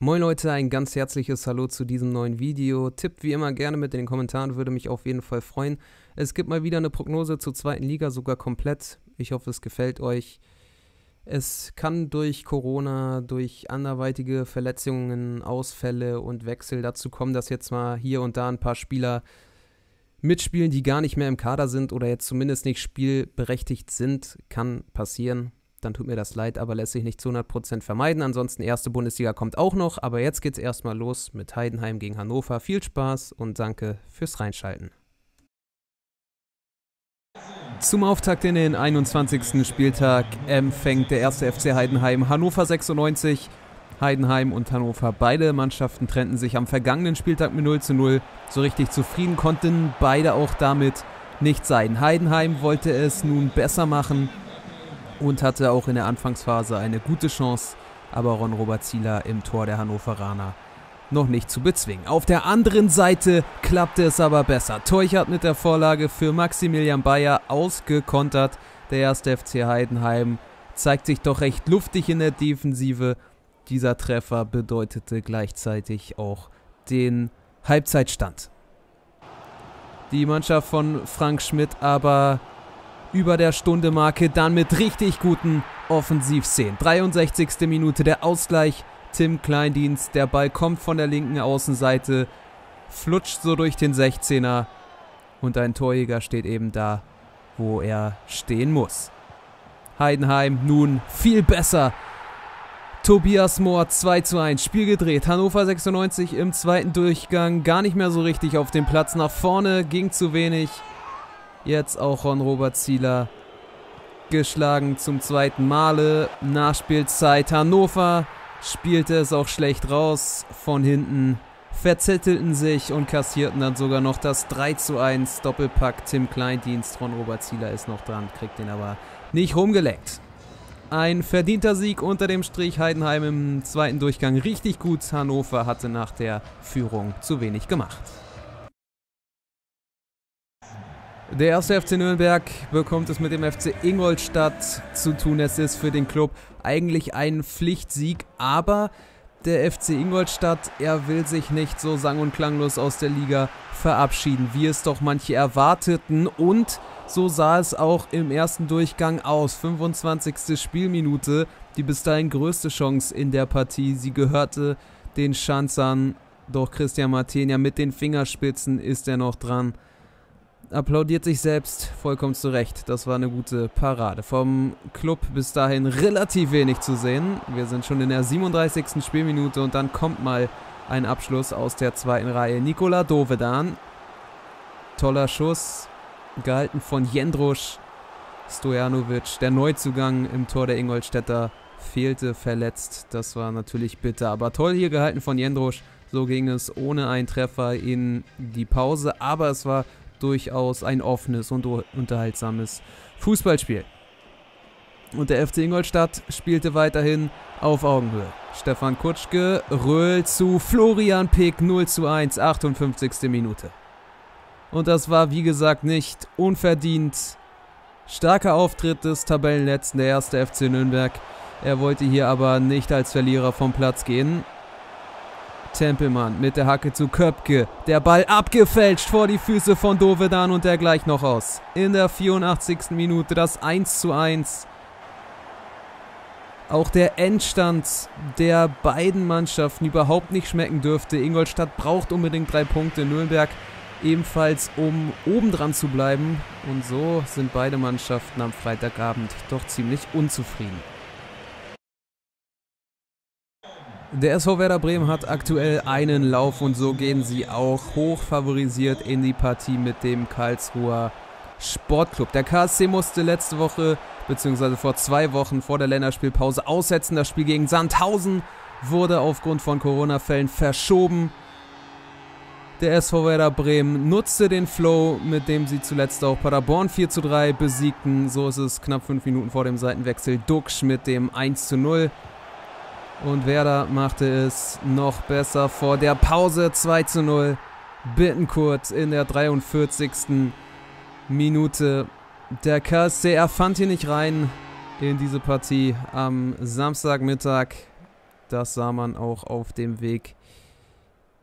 Moin Leute, ein ganz herzliches Hallo zu diesem neuen Video. Tippt wie immer gerne mit in den Kommentaren, würde mich auf jeden Fall freuen. Es gibt mal wieder eine Prognose zur zweiten Liga, sogar komplett. Ich hoffe, es gefällt euch. Es kann durch Corona, durch anderweitige Verletzungen, Ausfälle und Wechsel dazu kommen, dass jetzt mal hier und da ein paar Spieler mitspielen, die gar nicht mehr im Kader sind oder jetzt zumindest nicht spielberechtigt sind. Kann passieren dann tut mir das leid, aber lässt sich nicht zu 100% vermeiden. Ansonsten erste Bundesliga kommt auch noch, aber jetzt geht's erstmal los mit Heidenheim gegen Hannover. Viel Spaß und danke fürs Reinschalten. Zum Auftakt in den 21. Spieltag empfängt der erste FC Heidenheim Hannover 96. Heidenheim und Hannover, beide Mannschaften trennten sich am vergangenen Spieltag mit 0 zu 0. So richtig zufrieden konnten beide auch damit nicht sein. Heidenheim wollte es nun besser machen und hatte auch in der Anfangsphase eine gute Chance, aber Ron Robert Zieler im Tor der Hannoveraner noch nicht zu bezwingen. Auf der anderen Seite klappte es aber besser. Teuchert mit der Vorlage für Maximilian Bayer ausgekontert. Der erste FC Heidenheim zeigt sich doch recht luftig in der Defensive. Dieser Treffer bedeutete gleichzeitig auch den Halbzeitstand. Die Mannschaft von Frank Schmidt aber über der Stunde Marke, dann mit richtig guten Offensivszenen. 63. Minute der Ausgleich. Tim Kleindienst, der Ball kommt von der linken Außenseite, flutscht so durch den 16er und ein Torjäger steht eben da, wo er stehen muss. Heidenheim nun viel besser. Tobias Mohr 2 zu 1, Spiel gedreht. Hannover 96 im zweiten Durchgang gar nicht mehr so richtig auf dem Platz nach vorne, ging zu wenig. Jetzt auch Ron Robert Zieler geschlagen zum zweiten Male. Nachspielzeit Hannover spielte es auch schlecht raus. Von hinten verzettelten sich und kassierten dann sogar noch das 3 zu 1 Doppelpack. Tim Kleindienst, Ron Robert Zieler ist noch dran, kriegt den aber nicht rumgeleckt. Ein verdienter Sieg unter dem Strich Heidenheim im zweiten Durchgang. Richtig gut. Hannover hatte nach der Führung zu wenig gemacht. Der erste FC Nürnberg bekommt es mit dem FC Ingolstadt zu tun. Es ist für den Club eigentlich ein Pflichtsieg, aber der FC Ingolstadt, er will sich nicht so sang- und klanglos aus der Liga verabschieden, wie es doch manche erwarteten. Und so sah es auch im ersten Durchgang aus. 25. Spielminute, die bis dahin größte Chance in der Partie. Sie gehörte den Schanzern, doch Christian Martenia mit den Fingerspitzen ist er noch dran applaudiert sich selbst vollkommen zurecht. Das war eine gute Parade. Vom Club bis dahin relativ wenig zu sehen. Wir sind schon in der 37. Spielminute und dann kommt mal ein Abschluss aus der zweiten Reihe. Nikola Dovedan. Toller Schuss. Gehalten von Jendrusch. Stojanovic, der Neuzugang im Tor der Ingolstädter, fehlte verletzt. Das war natürlich bitter. Aber toll hier gehalten von Jendrusch. So ging es ohne einen Treffer in die Pause. Aber es war durchaus ein offenes und unterhaltsames Fußballspiel. Und der FC Ingolstadt spielte weiterhin auf Augenhöhe. Stefan Kutschke Röhl zu Florian Pick 0 zu 1, 58. Minute. Und das war wie gesagt nicht unverdient. Starker Auftritt des Tabellenletzten, der erste FC Nürnberg. Er wollte hier aber nicht als Verlierer vom Platz gehen. Tempelmann mit der Hacke zu Köpke. Der Ball abgefälscht vor die Füße von Dovedan und der gleicht noch aus. In der 84. Minute das 1 zu 1. Auch der Endstand der beiden Mannschaften überhaupt nicht schmecken dürfte. Ingolstadt braucht unbedingt drei Punkte. Nürnberg ebenfalls, um obendran zu bleiben. Und so sind beide Mannschaften am Freitagabend doch ziemlich unzufrieden. Der SV Werder Bremen hat aktuell einen Lauf und so gehen sie auch hoch favorisiert in die Partie mit dem Karlsruher Sportclub. Der KSC musste letzte Woche bzw. vor zwei Wochen vor der Länderspielpause aussetzen. Das Spiel gegen Sandhausen wurde aufgrund von Corona-Fällen verschoben. Der SV Werder Bremen nutzte den Flow, mit dem sie zuletzt auch Paderborn 4 zu 3 besiegten. So ist es knapp fünf Minuten vor dem Seitenwechsel. Duxch mit dem 1 zu 0. Und Werder machte es noch besser vor der Pause 2 zu 0. Bittenkurt in der 43. Minute. Der KSC fand hier nicht rein in diese Partie am Samstagmittag. Das sah man auch auf dem Weg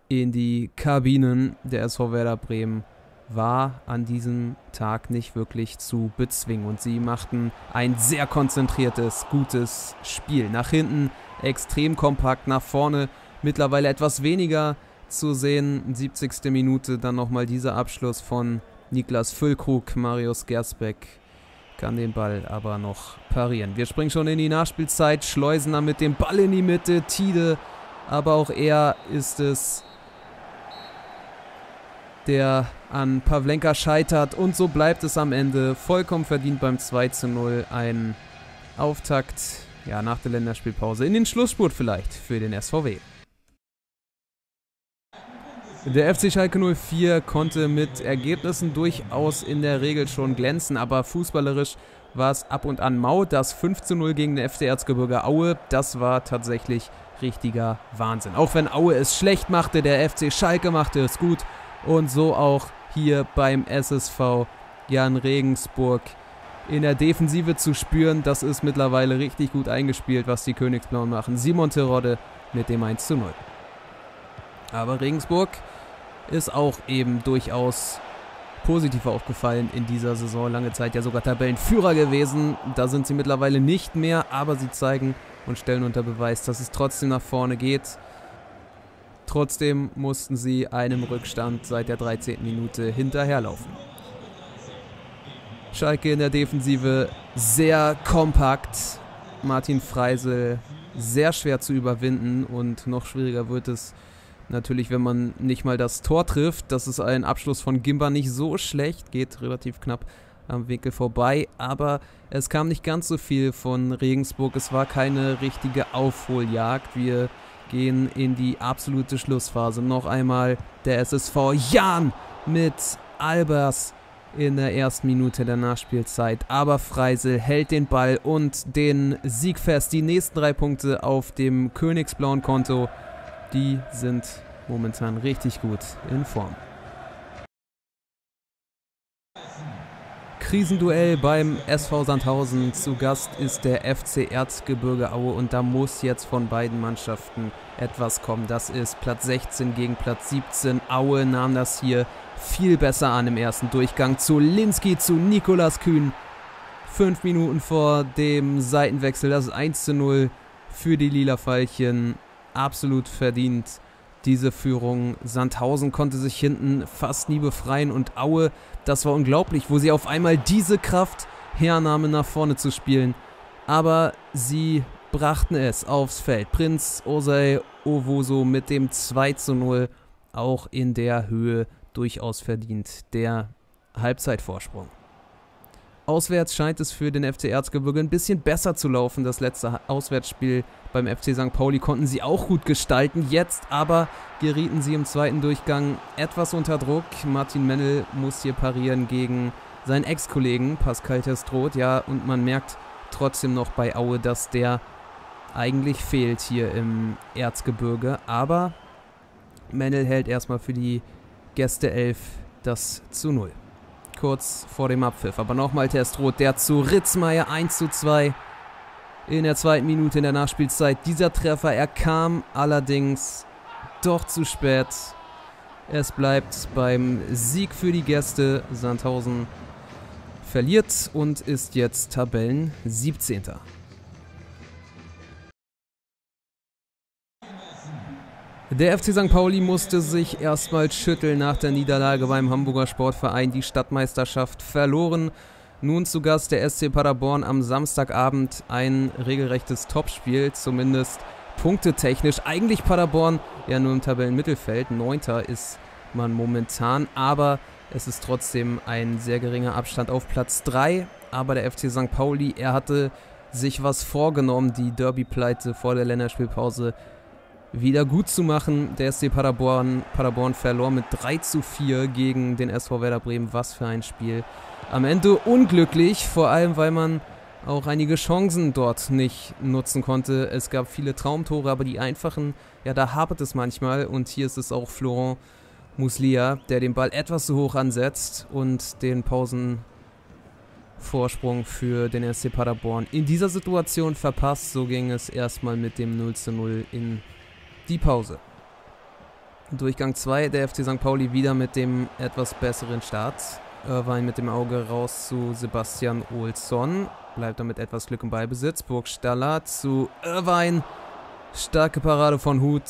in die Kabinen. Der SV Werder Bremen war an diesem Tag nicht wirklich zu bezwingen. Und sie machten ein sehr konzentriertes, gutes Spiel. Nach hinten extrem kompakt, nach vorne mittlerweile etwas weniger zu sehen. 70. Minute dann nochmal dieser Abschluss von Niklas Füllkrug, Marius Gersbeck kann den Ball aber noch parieren. Wir springen schon in die Nachspielzeit. Schleusener mit dem Ball in die Mitte. Tide, aber auch er ist es, der an Pavlenka scheitert. Und so bleibt es am Ende vollkommen verdient beim 2 zu 0. Ein Auftakt ja, nach der Länderspielpause in den Schlussspurt vielleicht für den SVW. Der FC Schalke 04 konnte mit Ergebnissen durchaus in der Regel schon glänzen, aber fußballerisch war es ab und an mau. Das 5 zu 0 gegen den FC Erzgebirge Aue, das war tatsächlich richtiger Wahnsinn. Auch wenn Aue es schlecht machte, der FC Schalke machte es gut. Und so auch hier beim SSV Jan Regensburg in der Defensive zu spüren. Das ist mittlerweile richtig gut eingespielt, was die Königsblauen machen. Simon Terodde mit dem 1 zu 0. Aber Regensburg ist auch eben durchaus positiv aufgefallen in dieser Saison. Lange Zeit ja sogar Tabellenführer gewesen. Da sind sie mittlerweile nicht mehr, aber sie zeigen und stellen unter Beweis, dass es trotzdem nach vorne geht. Trotzdem mussten sie einem Rückstand seit der 13. Minute hinterherlaufen. Schalke in der Defensive sehr kompakt. Martin Freisel sehr schwer zu überwinden und noch schwieriger wird es Natürlich, wenn man nicht mal das Tor trifft, das ist ein Abschluss von Gimba nicht so schlecht, geht relativ knapp am Winkel vorbei, aber es kam nicht ganz so viel von Regensburg. Es war keine richtige Aufholjagd. Wir gehen in die absolute Schlussphase. Noch einmal der SSV Jan mit Albers in der ersten Minute der Nachspielzeit. Aber Freisel hält den Ball und den Sieg fest. Die nächsten drei Punkte auf dem Königsblauen Konto die sind momentan richtig gut in Form. Krisenduell beim SV Sandhausen. Zu Gast ist der FC Erzgebirge Aue und da muss jetzt von beiden Mannschaften etwas kommen. Das ist Platz 16 gegen Platz 17. Aue nahm das hier viel besser an im ersten Durchgang. Zu Linski, zu Nikolas Kühn. Fünf Minuten vor dem Seitenwechsel. Das ist 1 zu 0 für die Lila Veilchen absolut verdient diese Führung. Sandhausen konnte sich hinten fast nie befreien und Aue, das war unglaublich, wo sie auf einmal diese Kraft hernahmen, nach vorne zu spielen. Aber sie brachten es aufs Feld. Prinz Osei Owoso mit dem 2 zu 0 auch in der Höhe durchaus verdient. Der Halbzeitvorsprung. Auswärts scheint es für den FC Erzgebirge ein bisschen besser zu laufen. Das letzte Auswärtsspiel beim FC St. Pauli konnten sie auch gut gestalten. Jetzt aber gerieten sie im zweiten Durchgang etwas unter Druck. Martin Mennel muss hier parieren gegen seinen Ex-Kollegen Pascal Testroth. Ja, und man merkt trotzdem noch bei Aue, dass der eigentlich fehlt hier im Erzgebirge. Aber Mennel hält erstmal für die Gäste 11 das zu 0 kurz vor dem Abpfiff. Aber nochmal Testrot, der zu Ritzmeier 1 zu 2 in der zweiten Minute in der Nachspielzeit. Dieser Treffer, er kam allerdings doch zu spät. Es bleibt beim Sieg für die Gäste. Sandhausen verliert und ist jetzt Tabellen 17. Der FC St. Pauli musste sich erstmal schütteln nach der Niederlage beim Hamburger Sportverein. Die Stadtmeisterschaft verloren. Nun zu Gast der SC Paderborn am Samstagabend ein regelrechtes Topspiel, zumindest punktetechnisch. Eigentlich Paderborn ja nur im Tabellenmittelfeld. Neunter ist man momentan, aber es ist trotzdem ein sehr geringer Abstand auf Platz 3. Aber der FC St. Pauli, er hatte sich was vorgenommen, die Derby-Pleite vor der Länderspielpause wieder gut zu machen. Der SC Paderborn, Paderborn verlor mit 3 zu 4 gegen den SV Werder Bremen. Was für ein Spiel. Am Ende unglücklich, vor allem weil man auch einige Chancen dort nicht nutzen konnte. Es gab viele Traumtore, aber die einfachen, ja, da hapert es manchmal. Und hier ist es auch Florent Muslia, der den Ball etwas zu hoch ansetzt und den Pausen Vorsprung für den SC Paderborn in dieser Situation verpasst. So ging es erstmal mit dem 0 zu 0 in die Pause. Durchgang 2, der FC St. Pauli wieder mit dem etwas besseren Start. Irvine mit dem Auge raus zu Sebastian Olsson. Bleibt damit etwas Glück im Ballbesitz. Burgstaller zu Irvine. Starke Parade von Hut,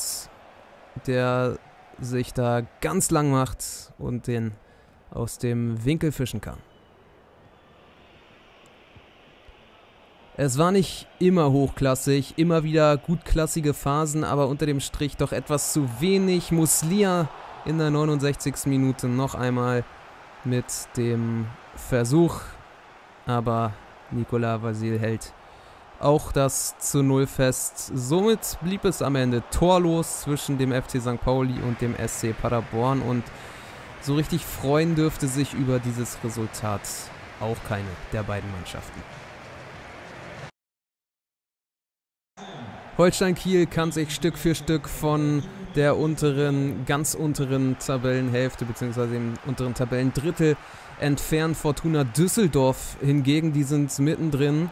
der sich da ganz lang macht und den aus dem Winkel fischen kann. Es war nicht immer hochklassig, immer wieder gutklassige Phasen, aber unter dem Strich doch etwas zu wenig. Muslia in der 69. Minute noch einmal mit dem Versuch, aber Nikola Vasil hält auch das zu Null fest. Somit blieb es am Ende torlos zwischen dem FC St. Pauli und dem SC Paderborn und so richtig freuen dürfte sich über dieses Resultat auch keine der beiden Mannschaften. Holstein Kiel kann sich Stück für Stück von der unteren, ganz unteren Tabellenhälfte bzw. dem unteren Tabellendrittel entfernen. Fortuna Düsseldorf hingegen, die sind mittendrin.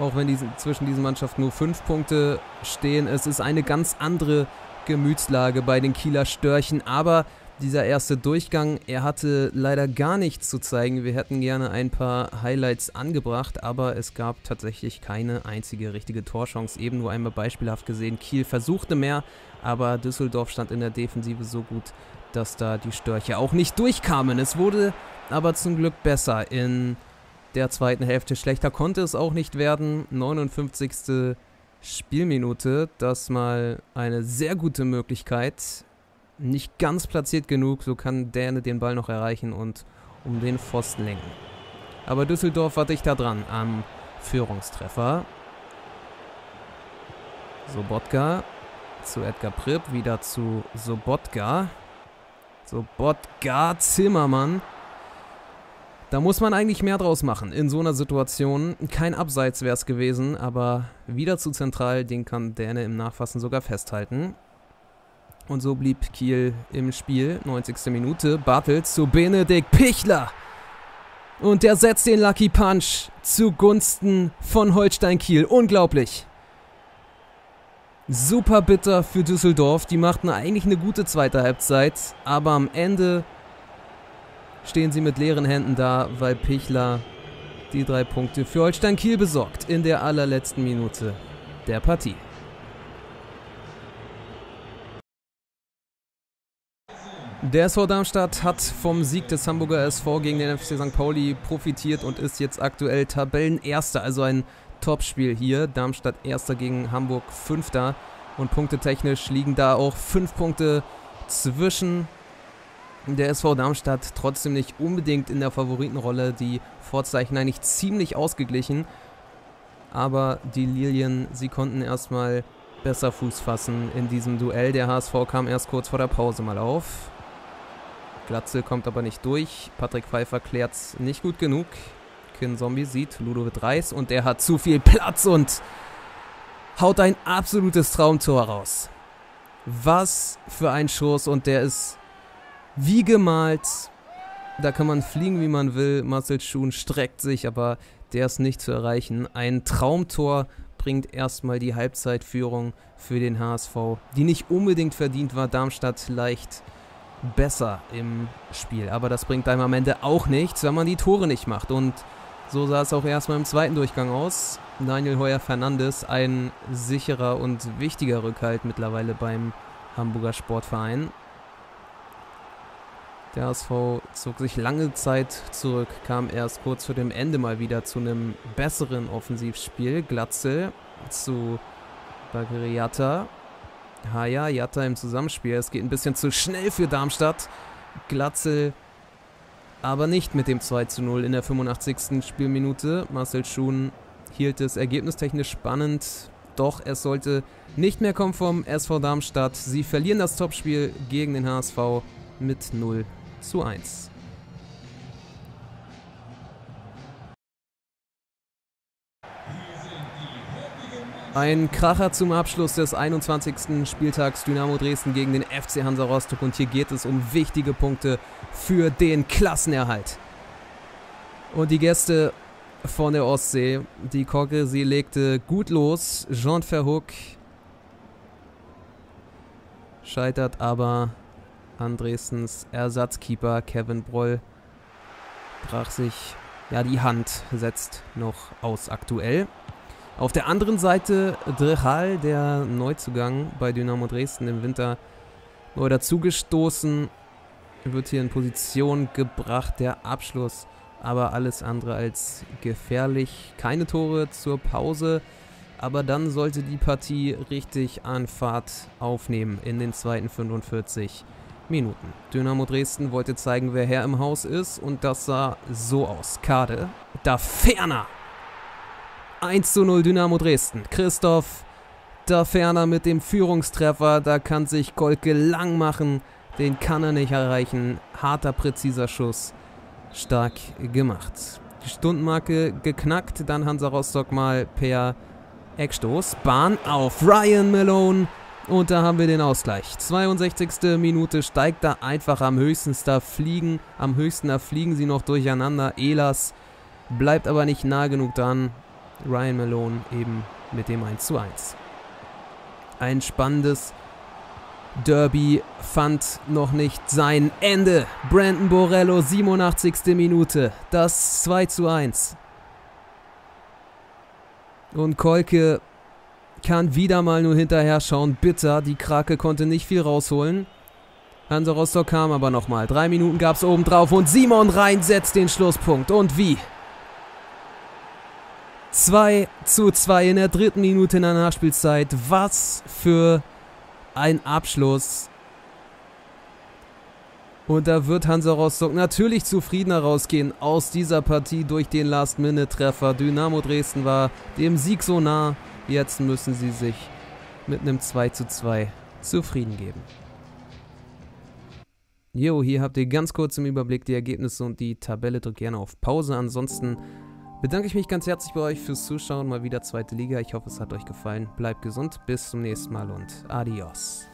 Auch wenn diese, zwischen diesen Mannschaften nur fünf Punkte stehen. Es ist eine ganz andere Gemütslage bei den Kieler Störchen. Aber dieser erste Durchgang, er hatte leider gar nichts zu zeigen. Wir hätten gerne ein paar Highlights angebracht, aber es gab tatsächlich keine einzige richtige Torchance. Eben nur einmal beispielhaft gesehen, Kiel versuchte mehr, aber Düsseldorf stand in der Defensive so gut, dass da die Störche auch nicht durchkamen. Es wurde aber zum Glück besser in der zweiten Hälfte. Schlechter konnte es auch nicht werden. 59. Spielminute, das mal eine sehr gute Möglichkeit nicht ganz platziert genug, so kann Däne den Ball noch erreichen und um den Pfosten lenken. Aber Düsseldorf war dichter dran am Führungstreffer. Sobotka zu Edgar Pripp, wieder zu Sobotka. Sobotka, Zimmermann. Da muss man eigentlich mehr draus machen in so einer Situation. Kein Abseits wäre es gewesen, aber wieder zu zentral, den kann Däne im Nachfassen sogar festhalten. Und so blieb Kiel im Spiel. 90. Minute. Bartels zu Benedikt Pichler. Und der setzt den Lucky Punch zugunsten von Holstein Kiel. Unglaublich. Super bitter für Düsseldorf. Die machten eigentlich eine gute zweite Halbzeit. Aber am Ende stehen sie mit leeren Händen da, weil Pichler die drei Punkte für Holstein Kiel besorgt in der allerletzten Minute der Partie. Der SV Darmstadt hat vom Sieg des Hamburger SV gegen den FC St. Pauli profitiert und ist jetzt aktuell Tabellenerster. Also ein Topspiel hier. Darmstadt Erster gegen Hamburg Fünfter. Und punktetechnisch liegen da auch fünf Punkte zwischen der SV Darmstadt trotzdem nicht unbedingt in der Favoritenrolle. Die Vorzeichen eigentlich ziemlich ausgeglichen. Aber die Lilien, sie konnten erstmal besser Fuß fassen in diesem Duell. Der HSV kam erst kurz vor der Pause mal auf. Glatzel kommt aber nicht durch. Patrick Pfeiffer klärt es nicht gut genug. Kin Zombie sieht Ludovic Reis und der hat zu viel Platz und haut ein absolutes Traumtor raus. Was für ein Schuss und der ist wie gemalt. Da kann man fliegen, wie man will. Marcel Schuhn streckt sich, aber der ist nicht zu erreichen. Ein Traumtor bringt erstmal die Halbzeitführung für den HSV, die nicht unbedingt verdient war. Darmstadt leicht besser im Spiel. Aber das bringt einem am Ende auch nichts, wenn man die Tore nicht macht. Und so sah es auch erstmal im zweiten Durchgang aus. Daniel Heuer Fernandes, ein sicherer und wichtiger Rückhalt mittlerweile beim Hamburger Sportverein. Der HSV zog sich lange Zeit zurück, kam erst kurz vor dem Ende mal wieder zu einem besseren Offensivspiel. Glatzel zu Bagriata Haya, Jatta im Zusammenspiel. Es geht ein bisschen zu schnell für Darmstadt. Glatzel aber nicht mit dem 2 zu 0 in der 85. Spielminute. Marcel Schuhn hielt es ergebnistechnisch spannend, doch es sollte nicht mehr kommen vom SV Darmstadt. Sie verlieren das Topspiel gegen den HSV mit 0 zu 1. Ein Kracher zum Abschluss des 21. Spieltags Dynamo Dresden gegen den FC Hansa Rostock und hier geht es um wichtige Punkte für den Klassenerhalt. Und die Gäste von der Ostsee, die Kogge, sie legte gut los. Jean Verhoek scheitert aber an Dresdens Ersatzkeeper Kevin Broll. Brach sich ja die Hand, setzt noch aus aktuell. Auf der anderen Seite Drechal, der Neuzugang bei Dynamo Dresden im Winter neu dazugestoßen, wird hier in Position gebracht. Der Abschluss aber alles andere als gefährlich. Keine Tore zur Pause, aber dann sollte die Partie richtig an Fahrt aufnehmen in den zweiten 45 Minuten. Dynamo Dresden wollte zeigen, wer Herr im Haus ist und das sah so aus. Kade, da ferner 1 zu 0 Dynamo Dresden. Christoph da ferner mit dem Führungstreffer. Da kann sich Kolke lang machen. Den kann er nicht erreichen. Harter, präziser Schuss. Stark gemacht. Die Stundenmarke geknackt. Dann Hansa Rostock mal per Eckstoß. Bahn auf Ryan Malone. Und da haben wir den Ausgleich. 62. Minute steigt da einfach am höchsten. Da fliegen, am höchsten da fliegen sie noch durcheinander. Elas bleibt aber nicht nah genug dran. Ryan Malone eben mit dem 1 zu 1. Ein spannendes Derby fand noch nicht sein Ende. Brandon Borello, 87. Minute, das 2 zu 1. Und Kolke kann wieder mal nur hinterher schauen. Bitter, die Krake konnte nicht viel rausholen. Hansa Rostock kam aber nochmal. Drei Minuten gab es obendrauf und Simon Rhein setzt den Schlusspunkt. Und wie? 2 zu 2 in der dritten Minute in der Nachspielzeit. Was für ein Abschluss. Und da wird Hansa Rostock natürlich zufriedener rausgehen aus dieser Partie durch den Last-Minute-Treffer. Dynamo Dresden war dem Sieg so nah. Jetzt müssen sie sich mit einem 2 zu 2 zufrieden geben. Jo, hier habt ihr ganz kurz im Überblick die Ergebnisse und die Tabelle. Drückt gerne auf Pause. Ansonsten bedanke ich mich ganz herzlich bei euch fürs Zuschauen. Mal wieder zweite Liga. Ich hoffe, es hat euch gefallen. Bleibt gesund. Bis zum nächsten Mal und adios.